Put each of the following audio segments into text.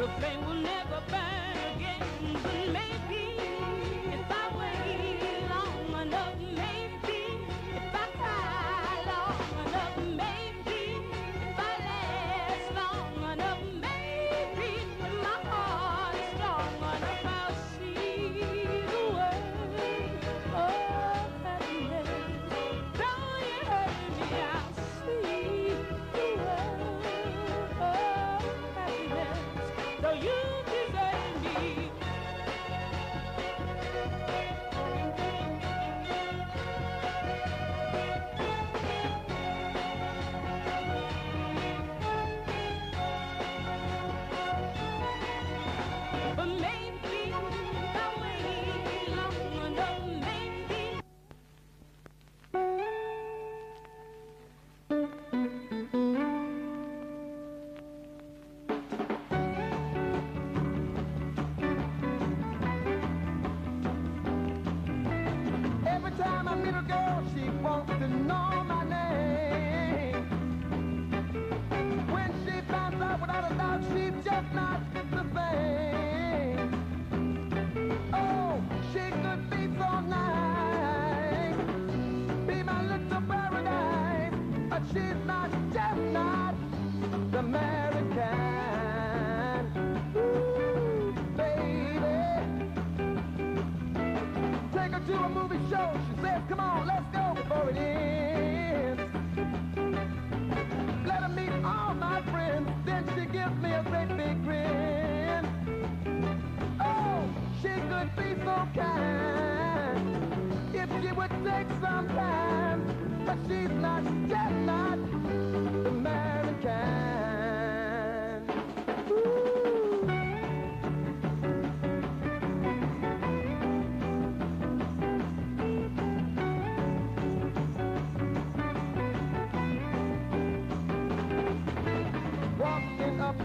The pain will never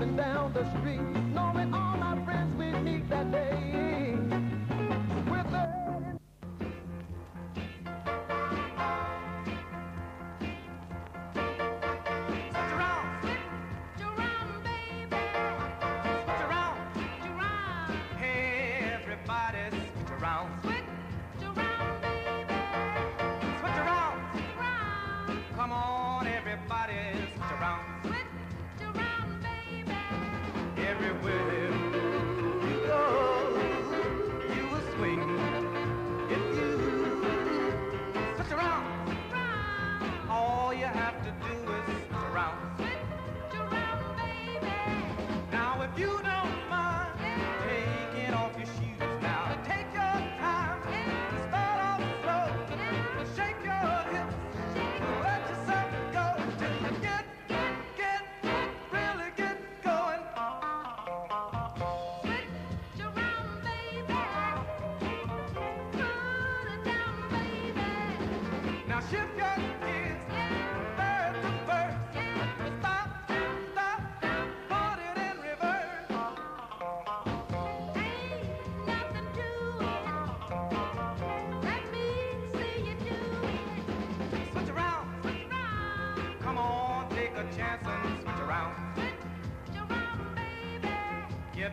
walking down the street.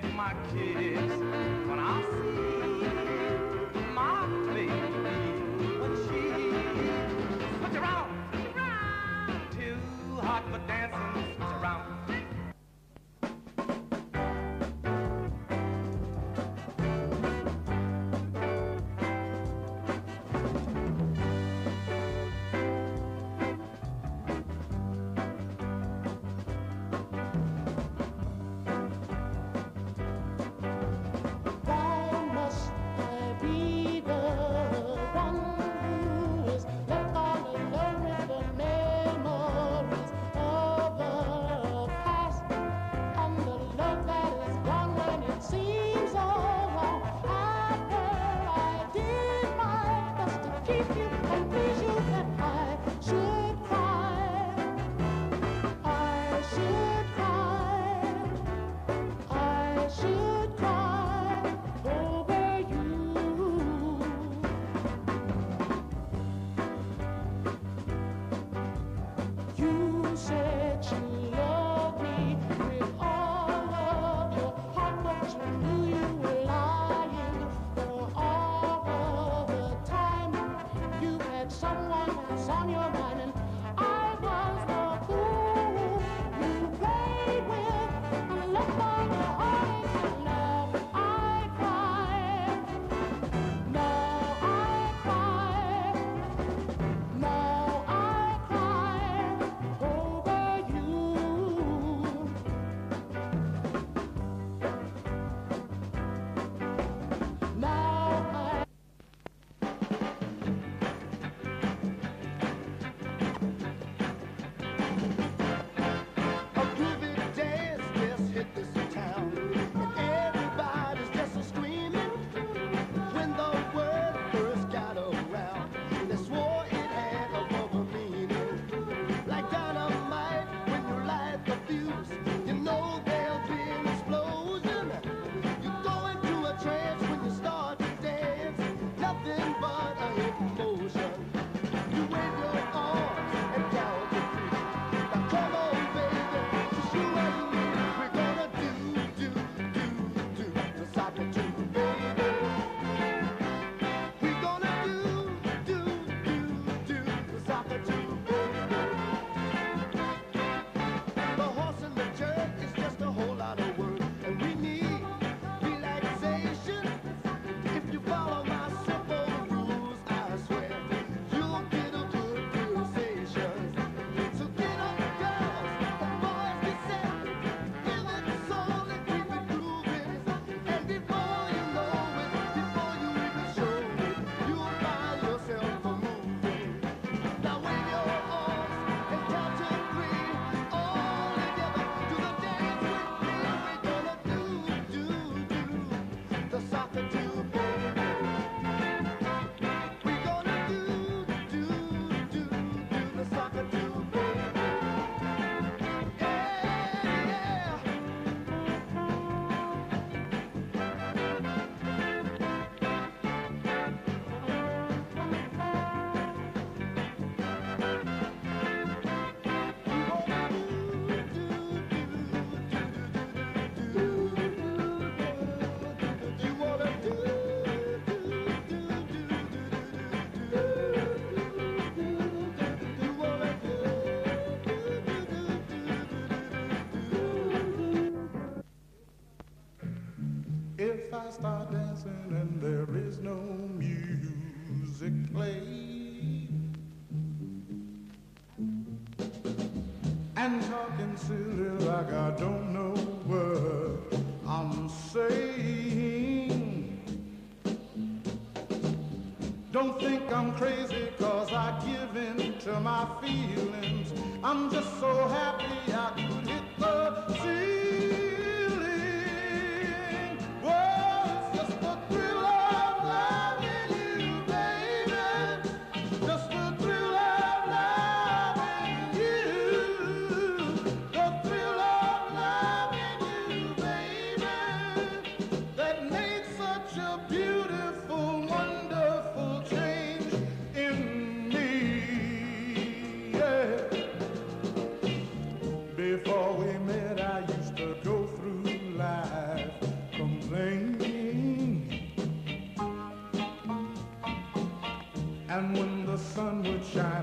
get my kids when I see feelings. I'm just so happy I could hit the sea. sunshine.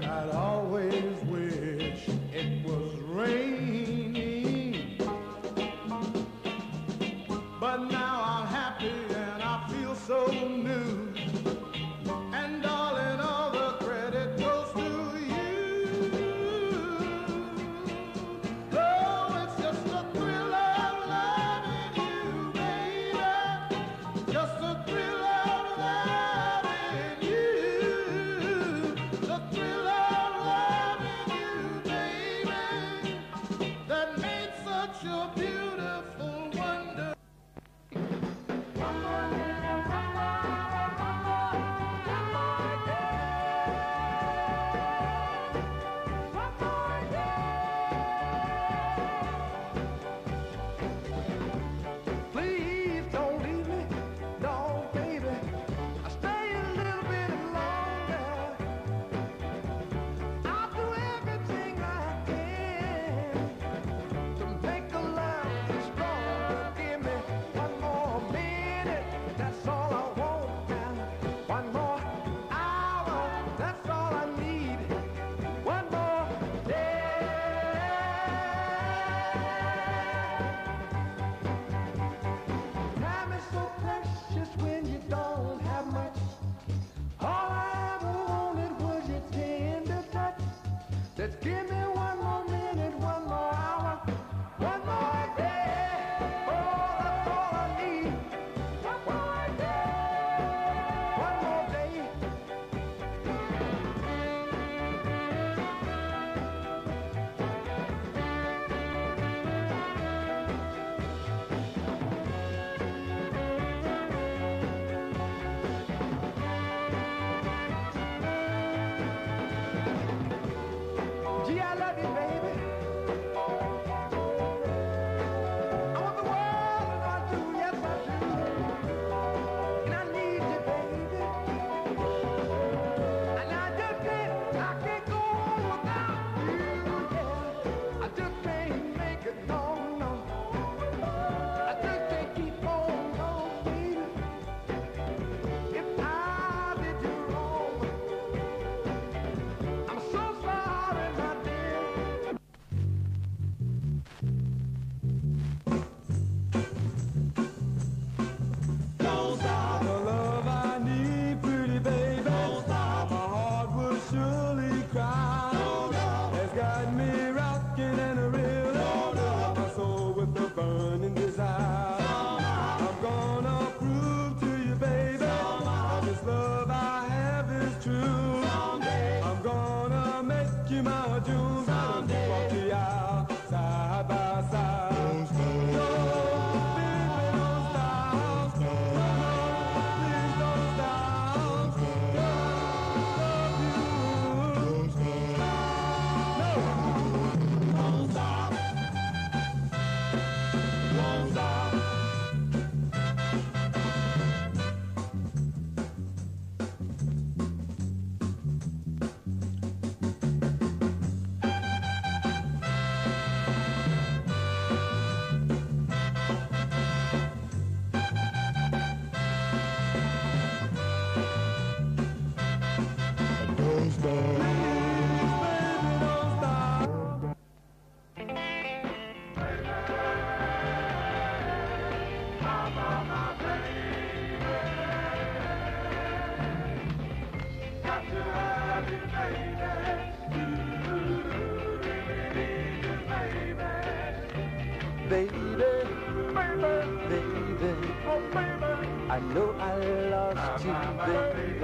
Know I lost you, baby.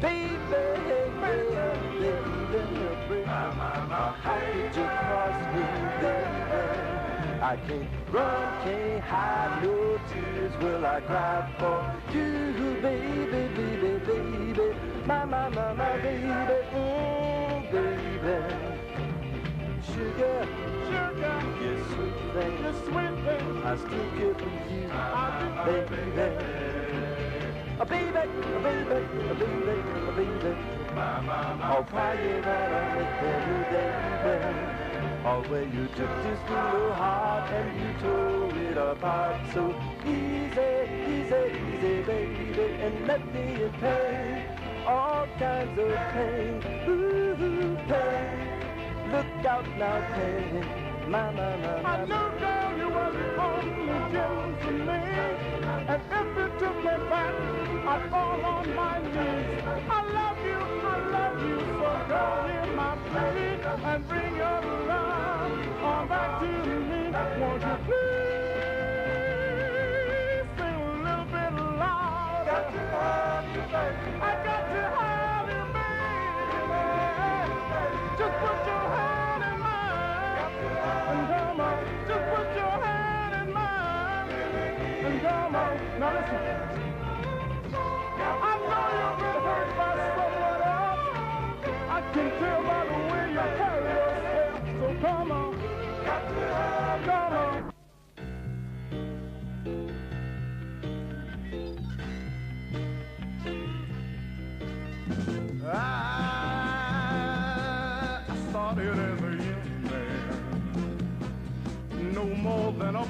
Baby, baby, baby. How could you cross me, baby? I can't run, can't hide no tears will I cry for you, baby, baby, baby. My, my, my, my baby, mm, baby. Sugar, Sugar, you sweet thing. you sweet thing. I still get with you, I baby. A baby, a baby, a baby, a baby. Oh, crying that I make every day. Oh, where you took this little heart and you tore it apart so easy, easy, easy, baby, and left me in pain, all kinds of pain, ooh, pain. Out now, pain, my, my, my, my. I knew, girl, you were the only gentleman. And if you took me back, I'd fall on my knees. I love you, I love you, so go hear my plea and bring your love on back to me. Won't you please sing a little bit louder? Got to have you, baby. I got to I know you've been hurt by someone else. I can tell by the way you carry yourself. So come on, come on. I, started as a no more than a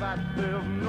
that there's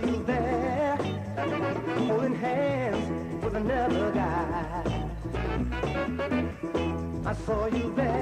saw you there, holding hands with another guy. I saw you there.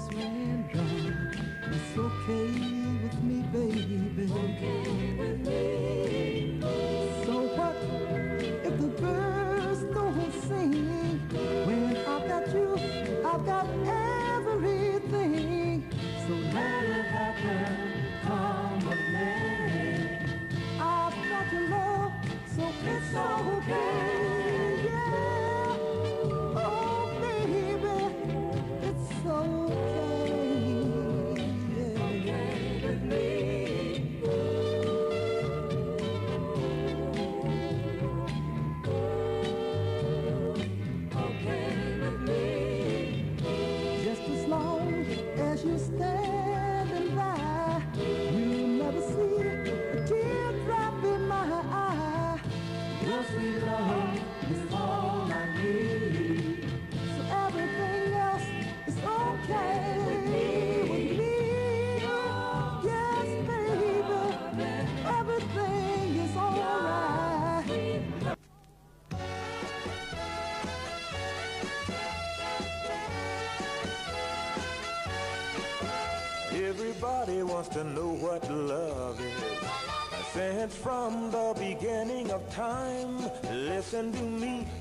It's okay with me, baby. Okay with me.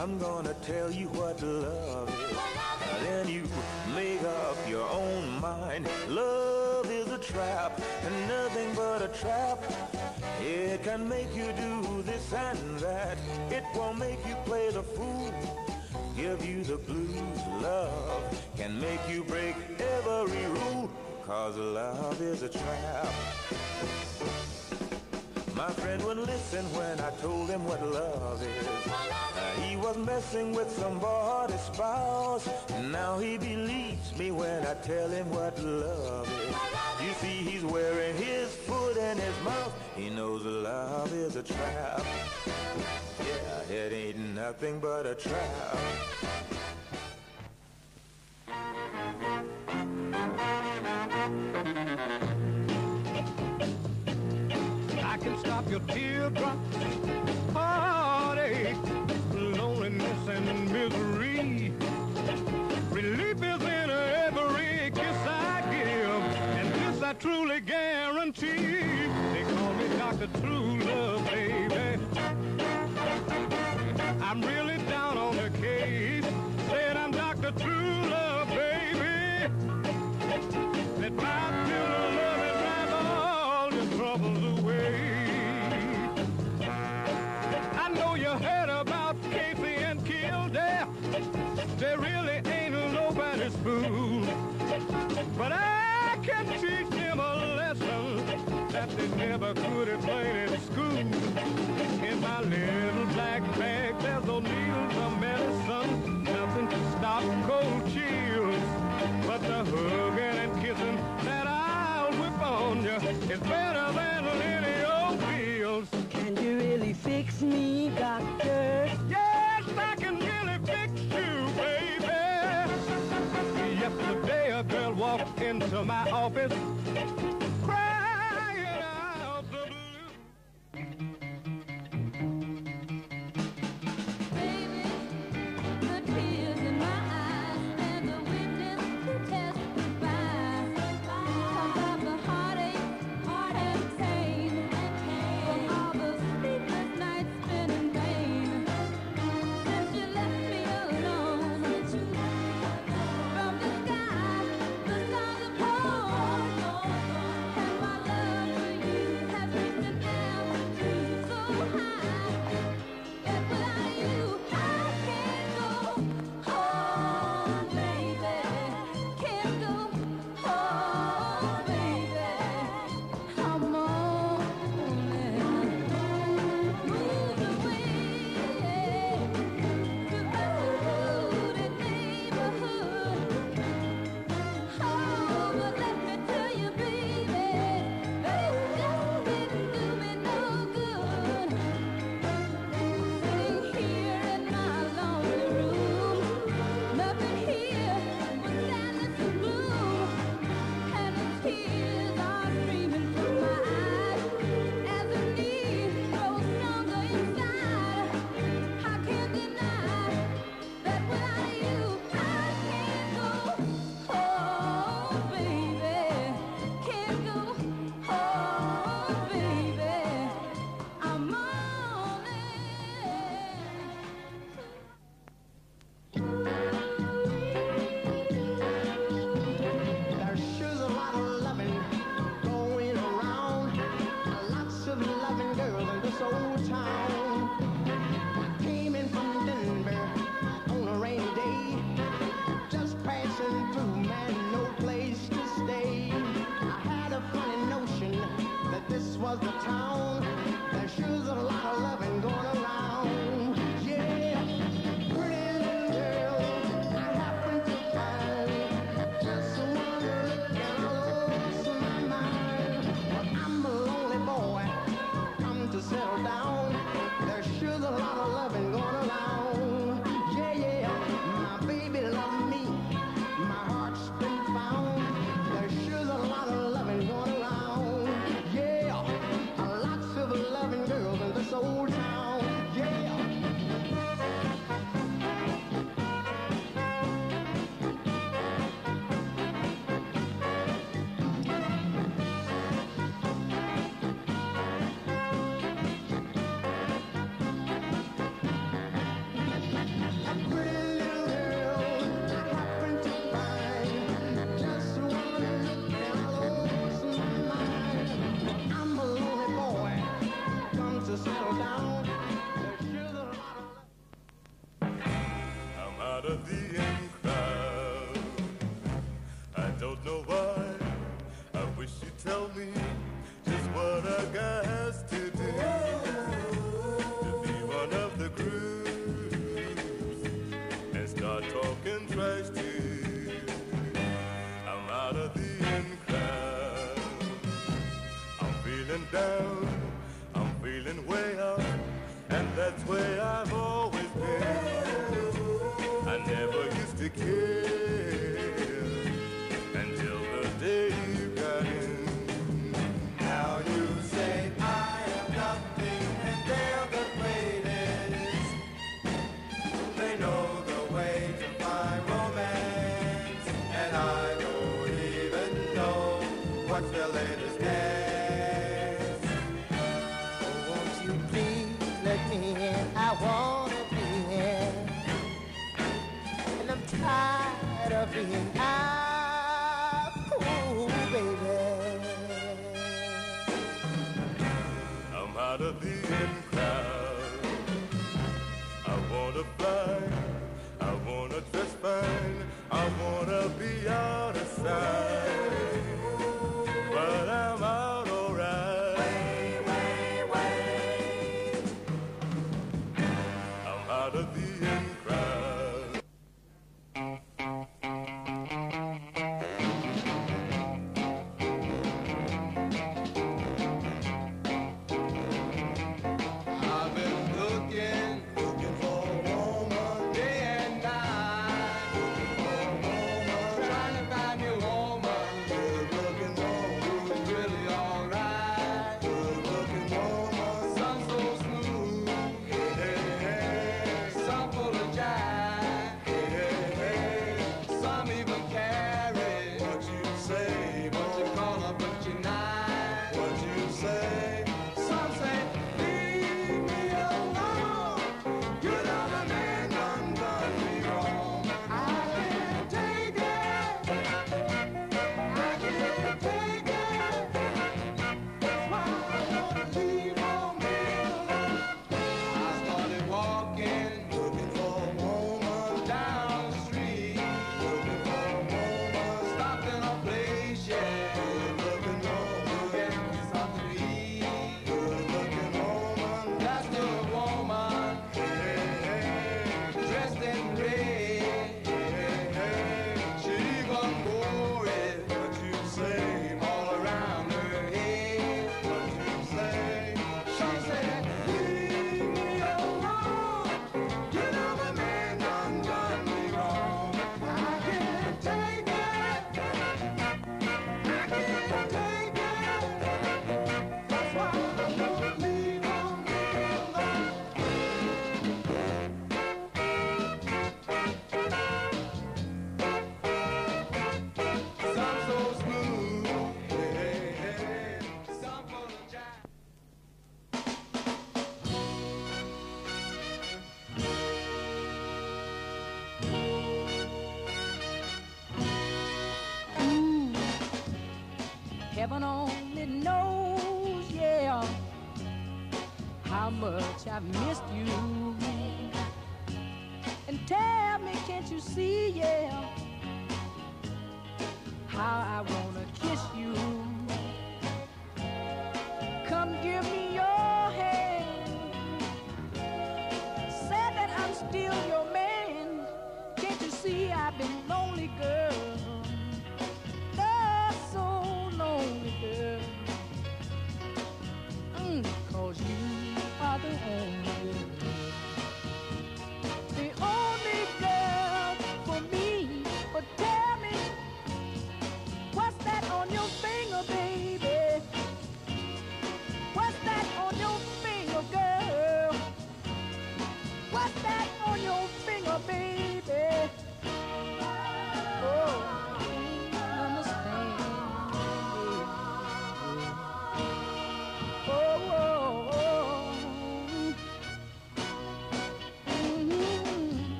I'm gonna tell you tell him what love is. You see, he's wearing his foot in his mouth. He knows love is a trap. Yeah, it ain't nothing but a trap.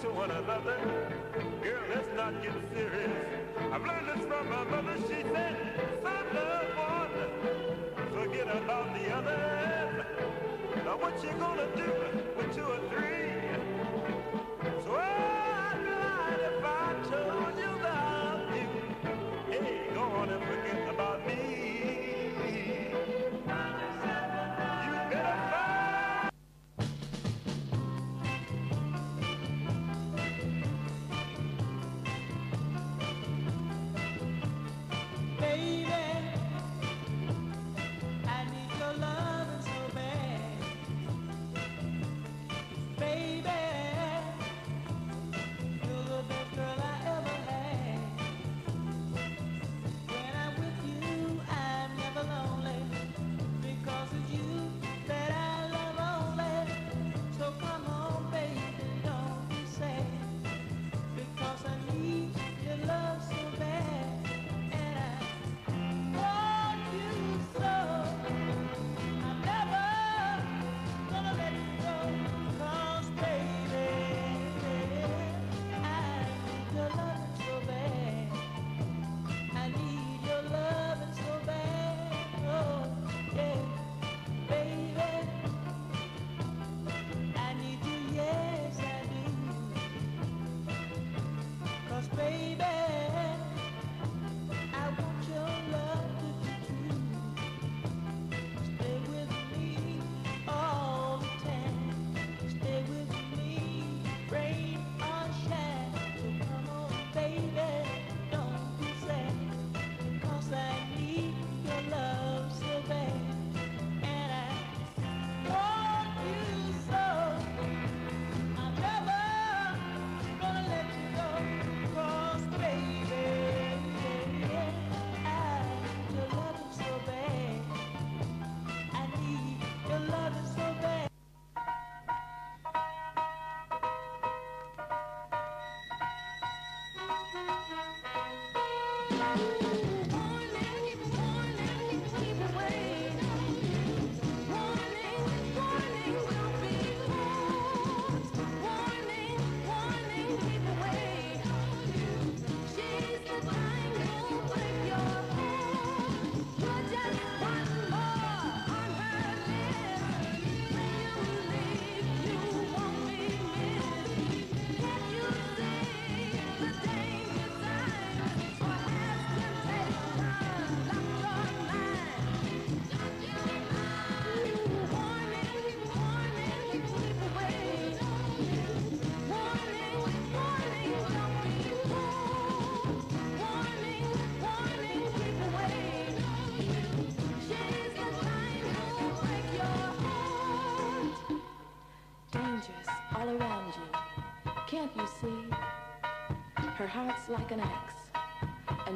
to one another. Girl, let's not get serious. I've learned this from my mother. She said, "Some love one. Forget about the other." Now what you gonna do with two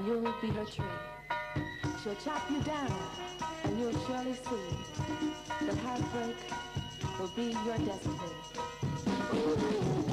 you'll be her tree. She'll chop you down, and you'll surely see that heartbreak will be your destiny. Ooh.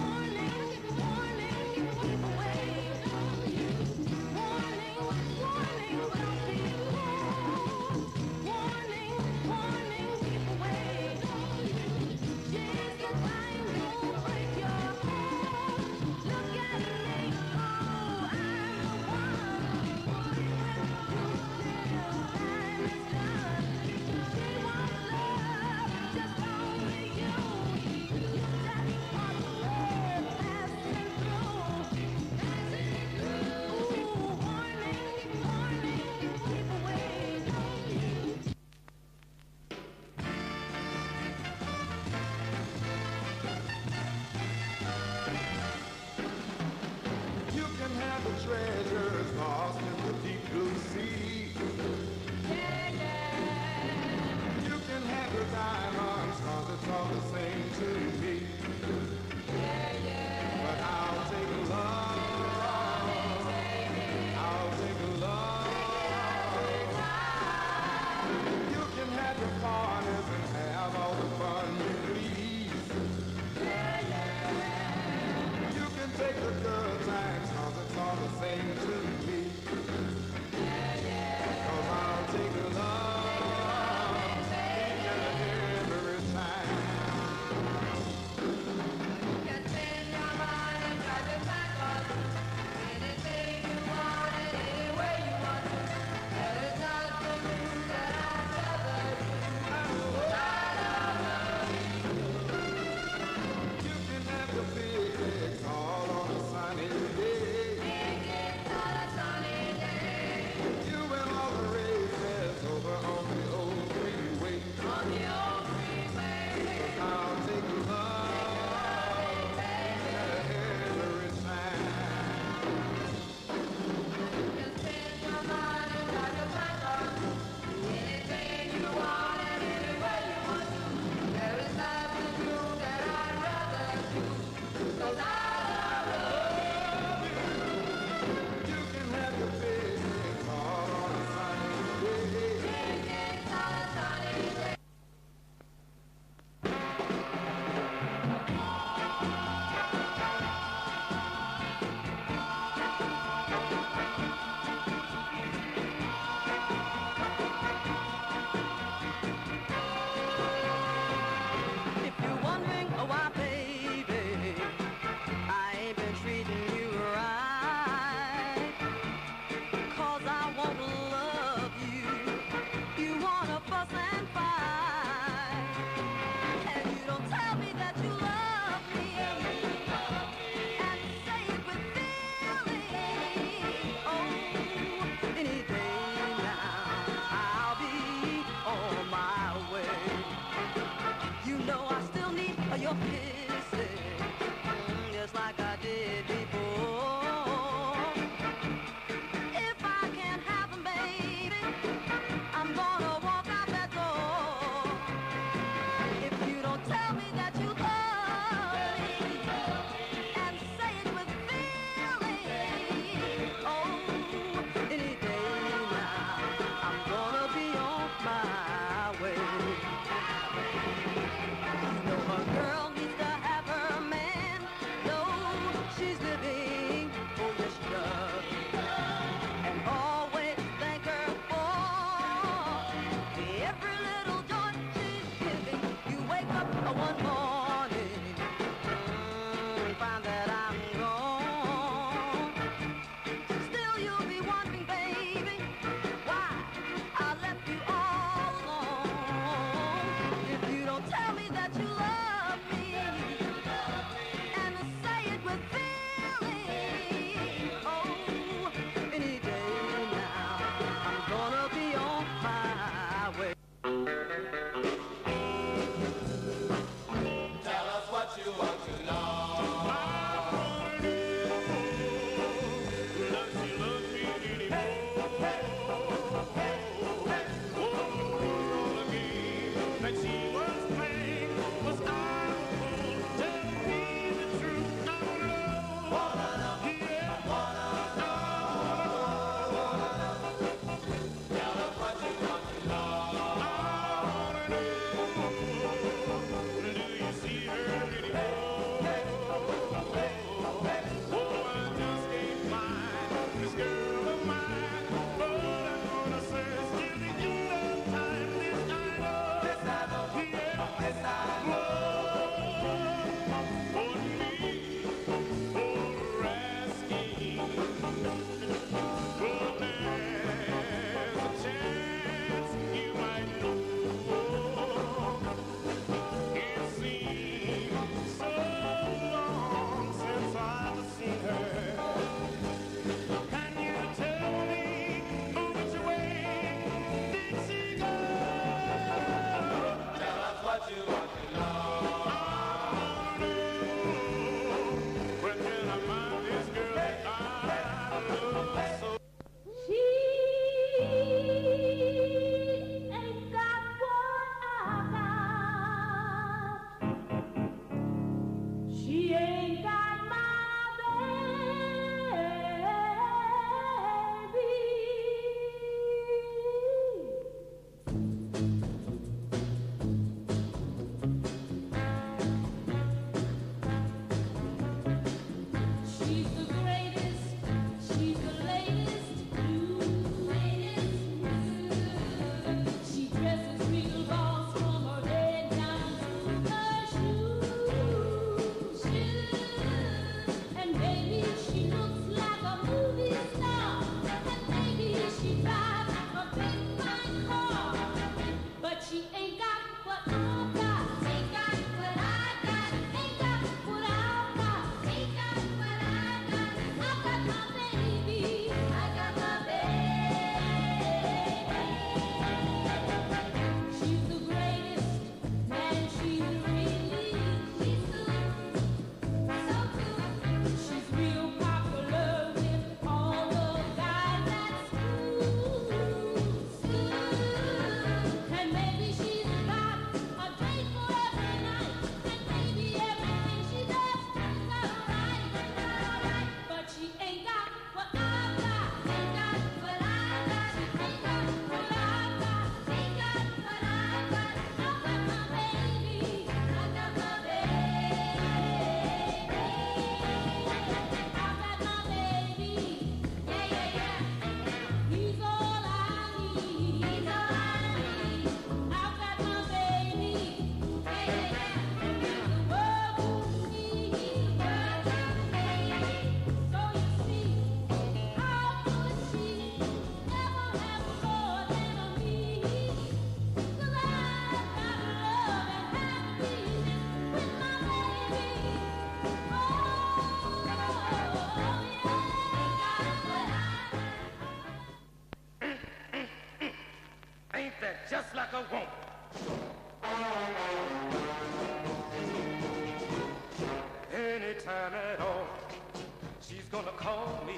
She's gonna call me.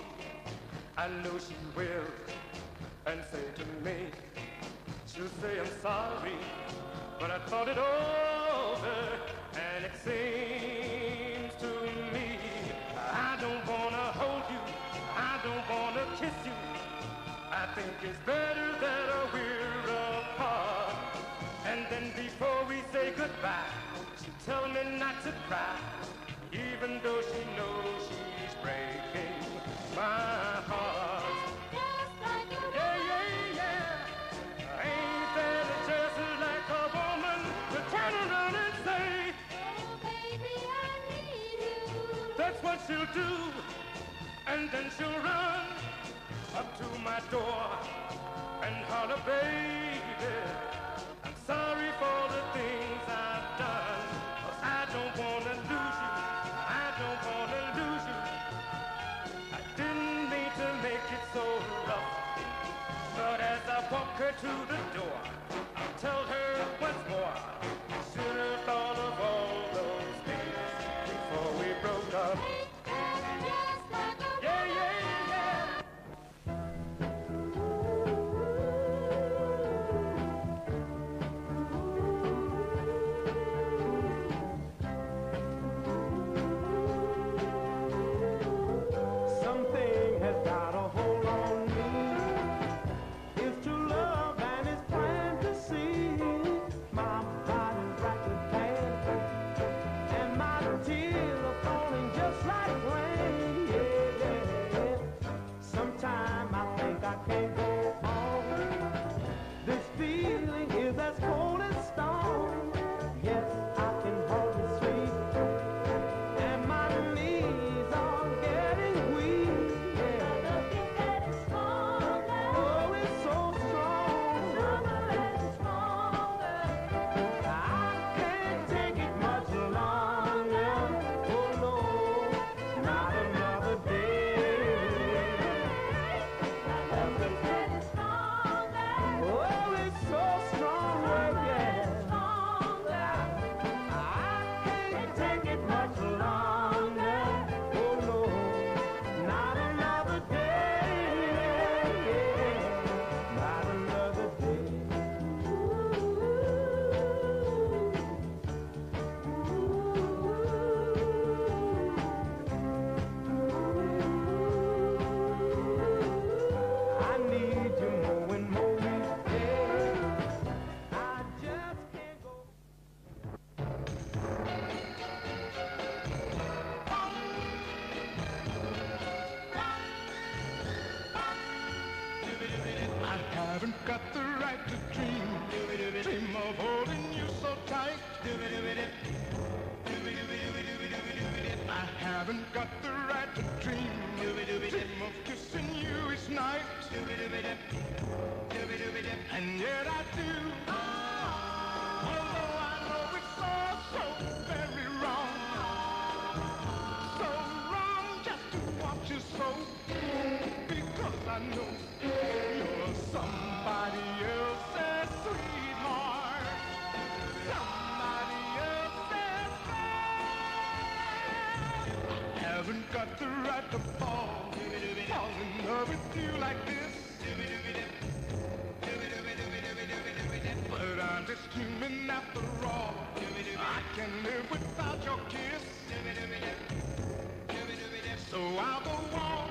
I know she will, and say to me, she'll say I'm sorry, but I thought it over, and it seems to me I don't wanna hold you, I don't wanna kiss you. I think it's better that we're apart. And then before we say goodbye, she tell me not to cry, even though she knows breaking my heart. Yeah, yeah, yeah. Ain't that just like a woman to turn around and say, Oh, baby, I need you. That's what she'll do. And then she'll run up to my door and holler, baby, I'm sorry for the things to the night. And yet I do. Although I know it's all so very wrong. So wrong just to watch you so. Because I know you're somebody else's sweetheart. Somebody else's friend. Haven't got the right to fall. Fall in love with you like this. But I'm just human after all. I can live without your kiss. So I'll go on.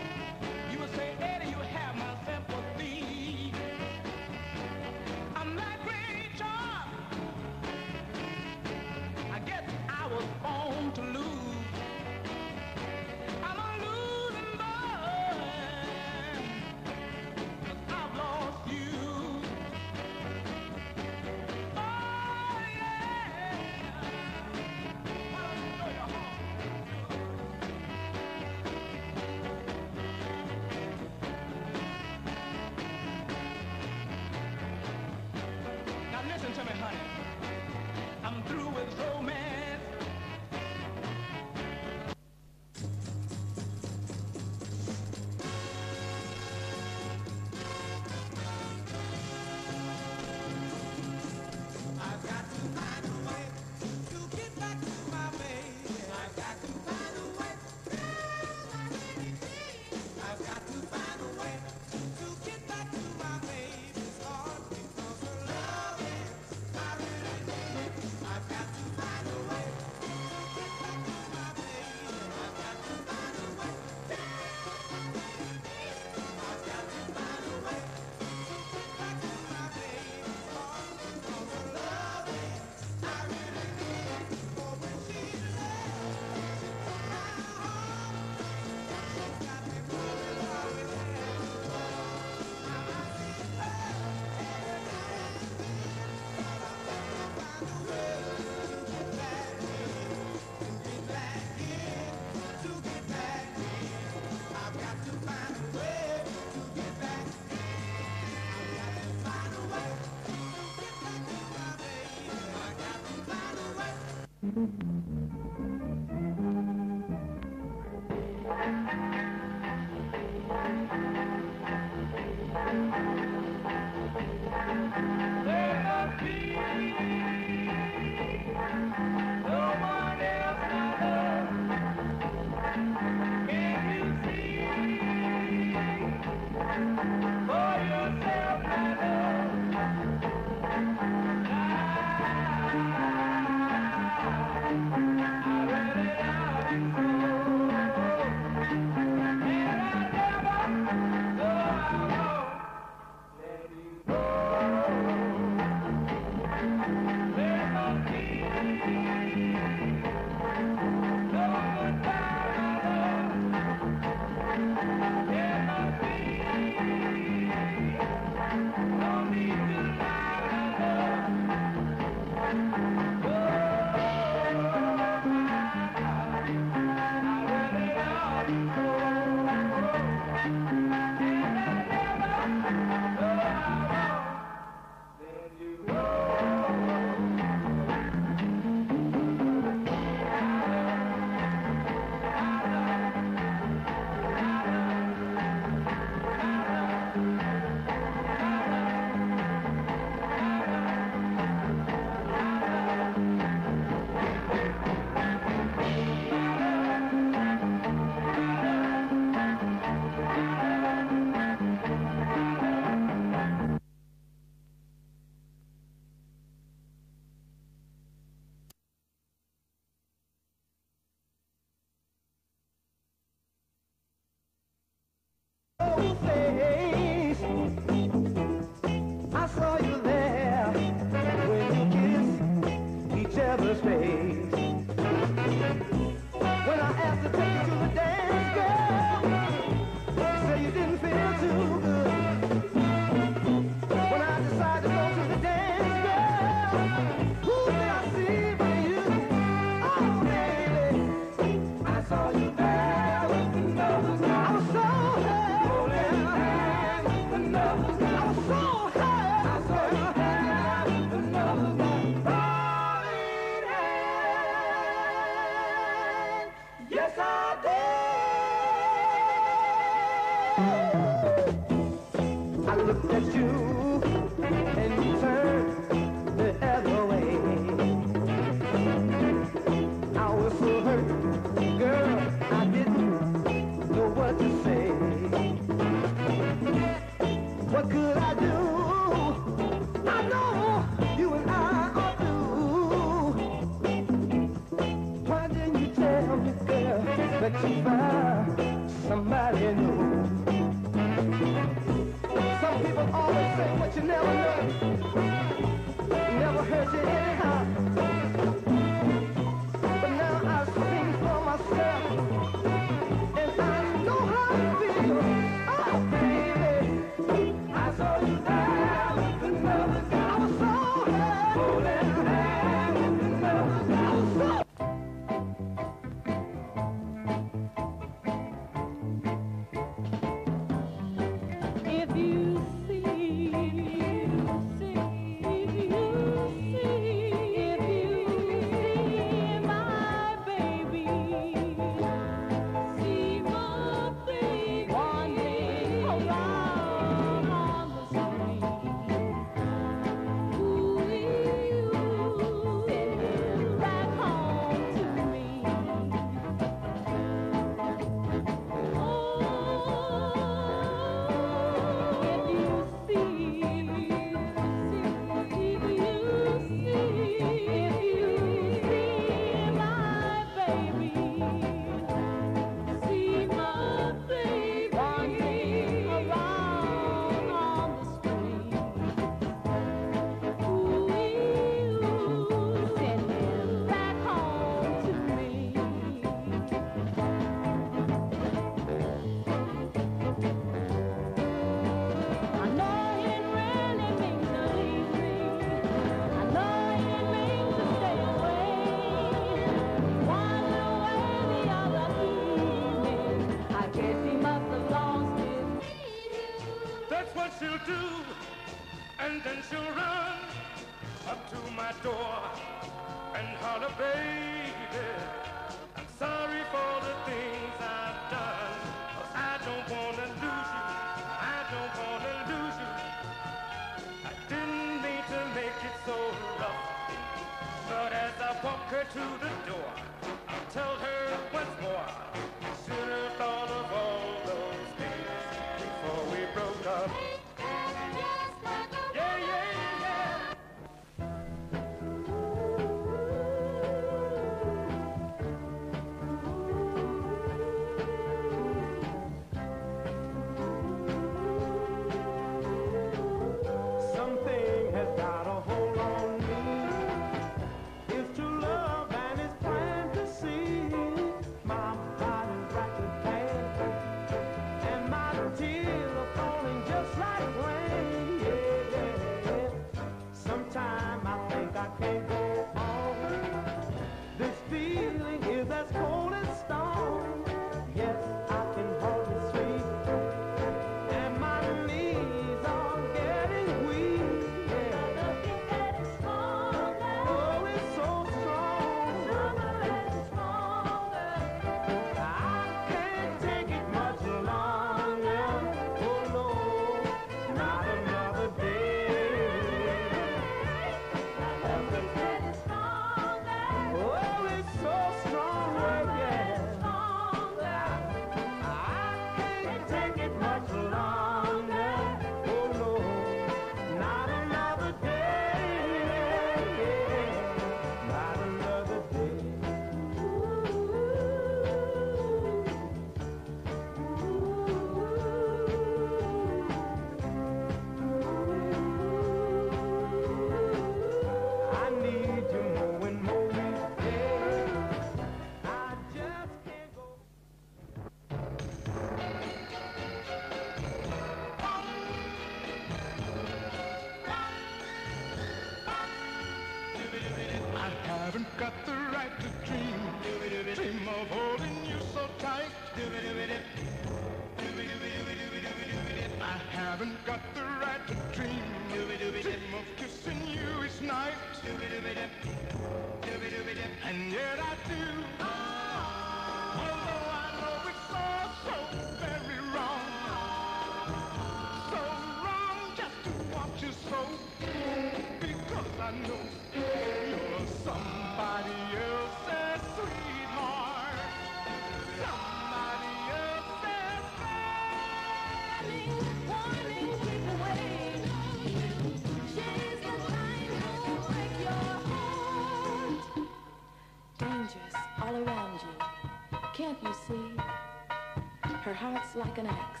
like an axe,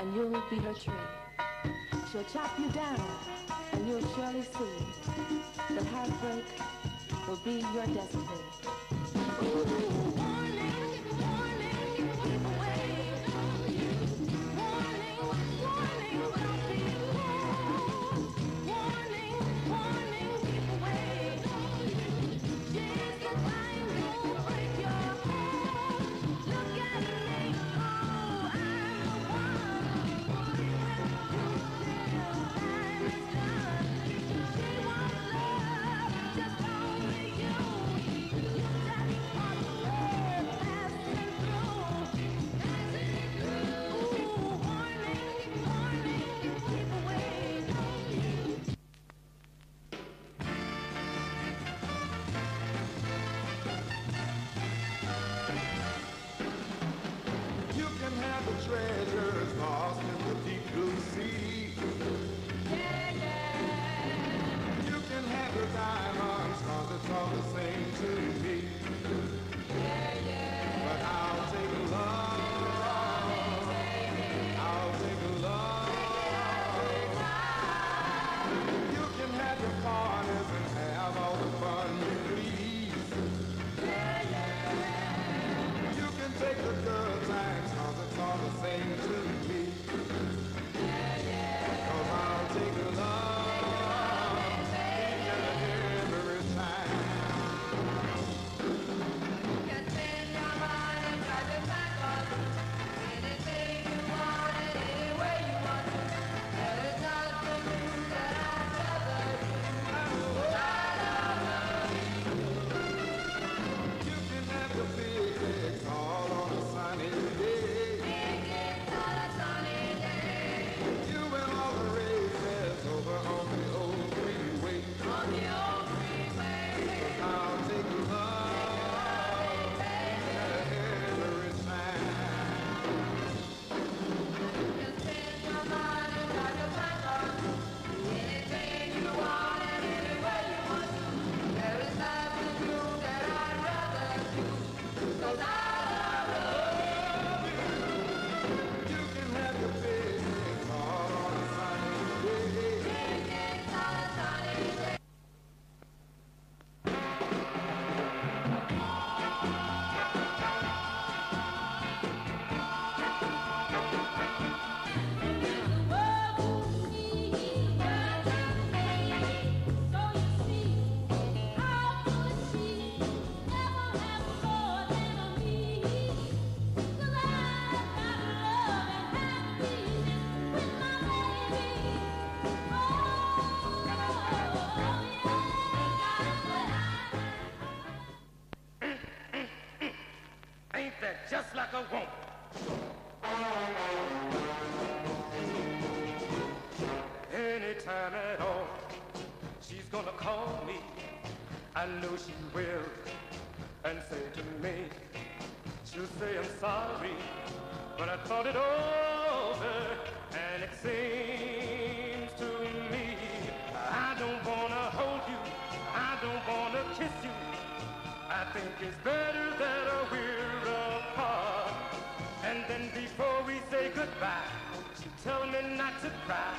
and you'll be her tree. She'll chop you down, and you'll surely see that heartbreak will be your destiny. Ooh, warning, warning, away. Won't. Anytime at all, she's gonna call me. I know she will, and say to me, she'll say I'm sorry, but I thought it over, and it seems to me I don't wanna hold you, I don't wanna kiss you. I think it's better say goodbye, she tell me not to cry,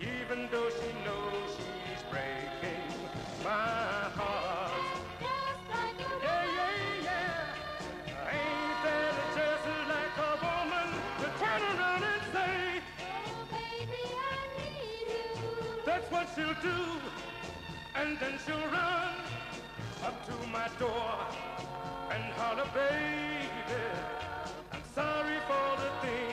even though she knows she's breaking my heart. Yeah, yeah, yeah. Ain't that just like a woman to turn around and say, Oh, baby, I need you. That's what she'll do. And then she'll run up to my door and holler, baby, I'm sorry for the things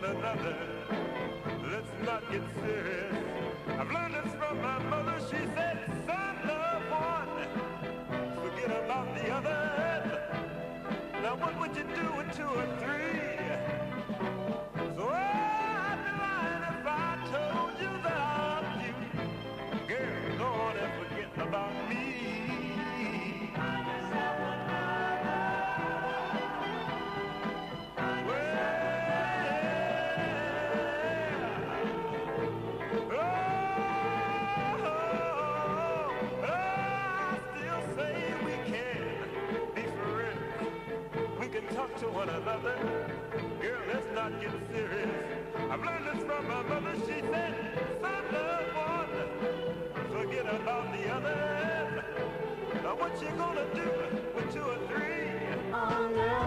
one another. to one another. Girl, let's not get serious. I've learned this from my mother. She said, son, love one. Forget about the other. Now what you gonna do with two or three? Oh, no.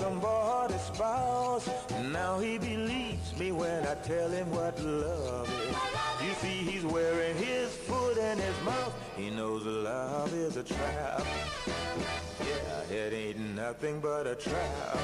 somebody's spouse. Now he believes me when I tell him what love is. You see, he's wearing his foot in his mouth. He knows love is a trap. Yeah, it ain't nothing but a trap.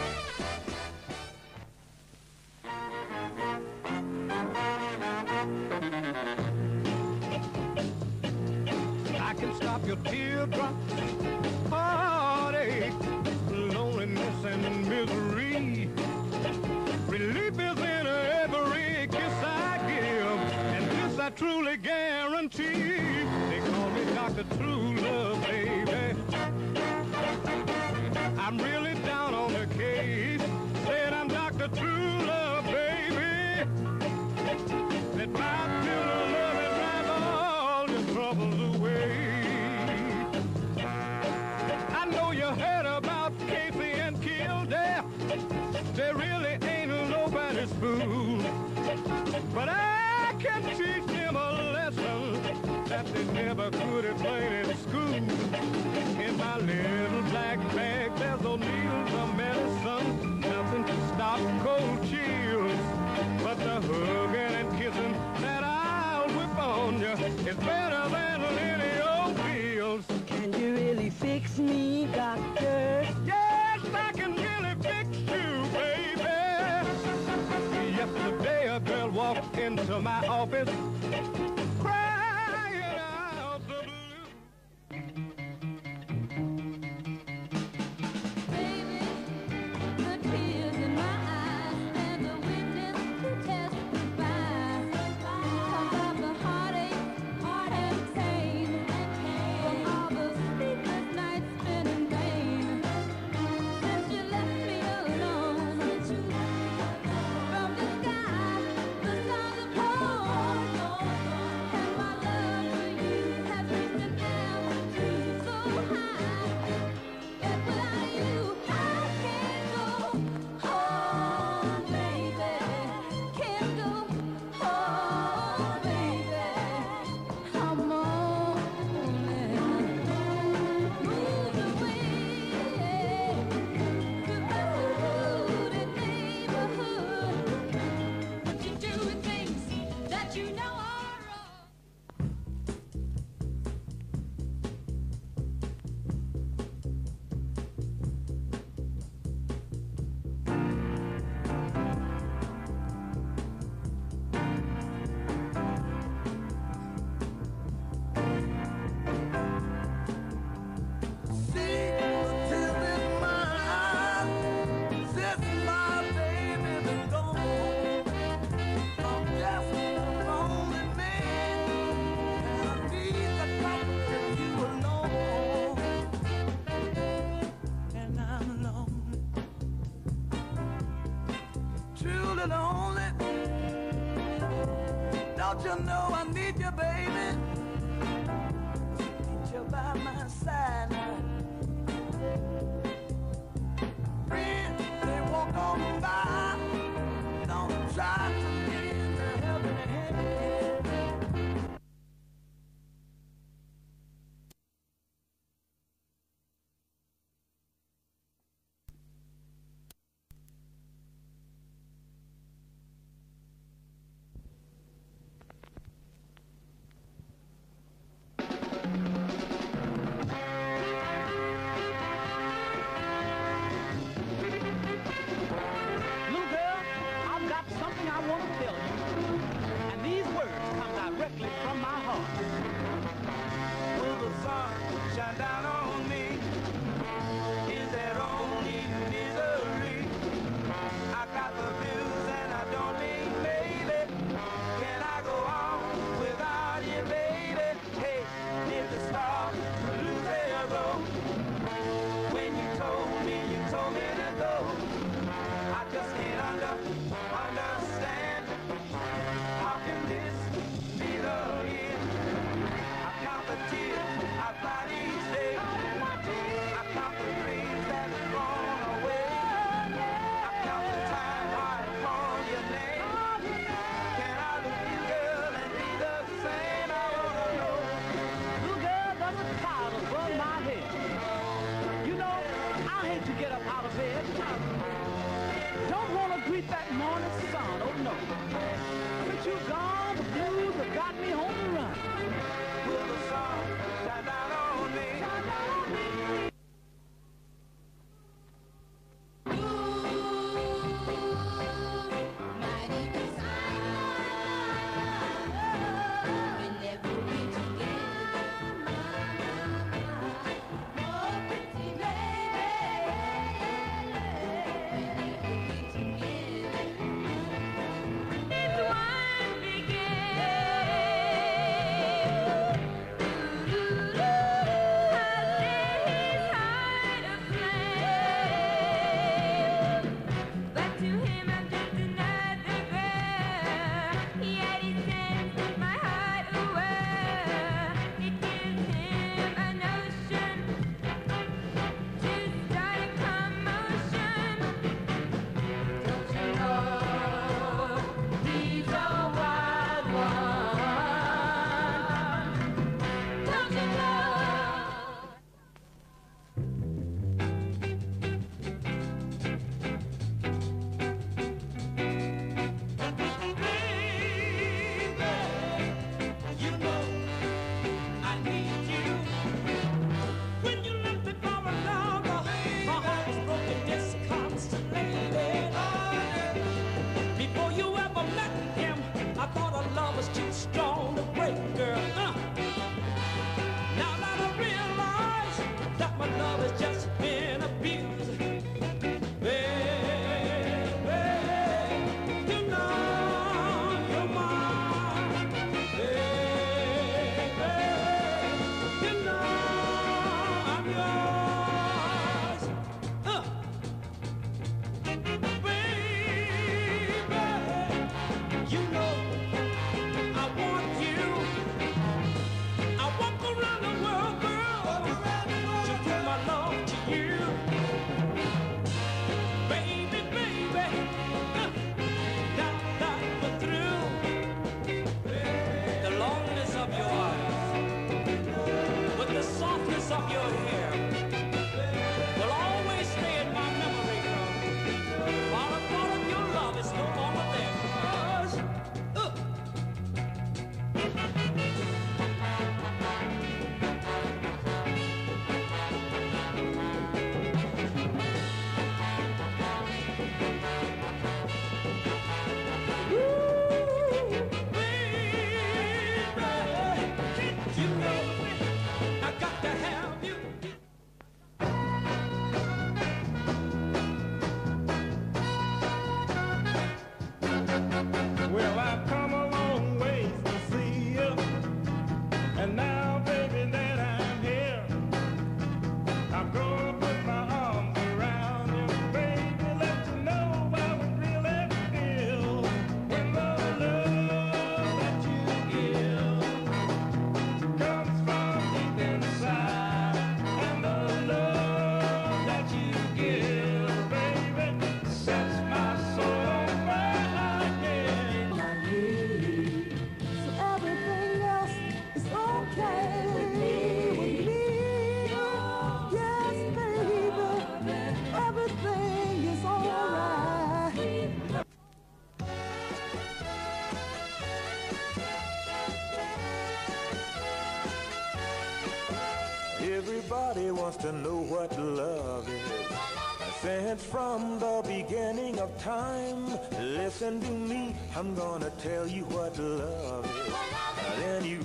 Since from the beginning of time, listen to me, I'm gonna tell you what love is. Then you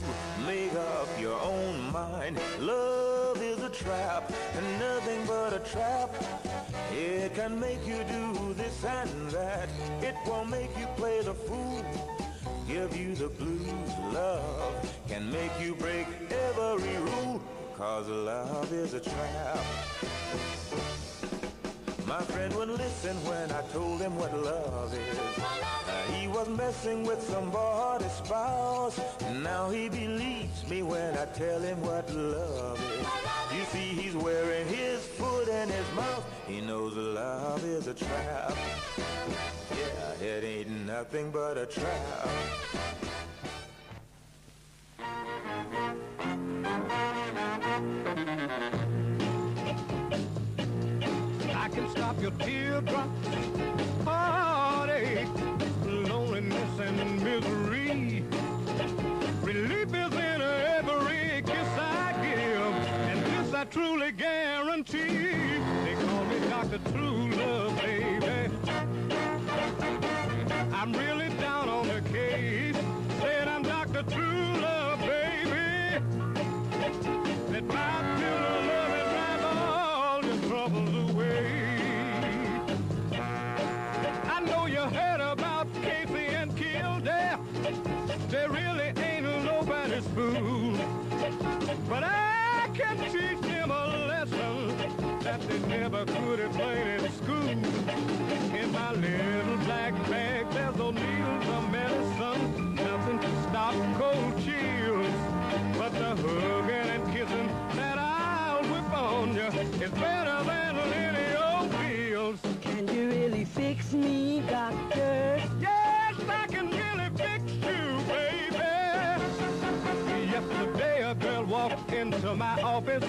make up your own mind. Love is a trap, and nothing but a trap. It can make you do this and that. It will make you play the fool, give you the blues. Love can make you break every rule, cause love is a trap. I told him what love is. Uh, he was messing with somebody's spouse. Now he believes me when I tell him what love is. You see, he's wearing his foot in his mouth. He knows love is a trap. Yeah, it ain't nothing but a trap. I can stop your teardrops, heartache, loneliness and misery. Relief is in every kiss I give, and this I truly guarantee. They call me Dr. True Love, baby. I'm really down on the case, said I'm Dr. True Love, baby. That my they never could have learned in school. In my little black bag, there's no needles or medicine, nothing to stop cold chills. But the hugging and kissing that I'll whip on you is better than any old pills. Can you really fix me, doctor? Yes, I can really fix you, baby. Yesterday a girl walked into my office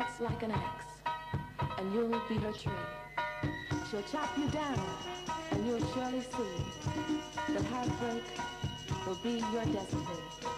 Her like an axe, and you'll be her tree. She'll chop you down, and you'll surely see that heartbreak will be your destiny.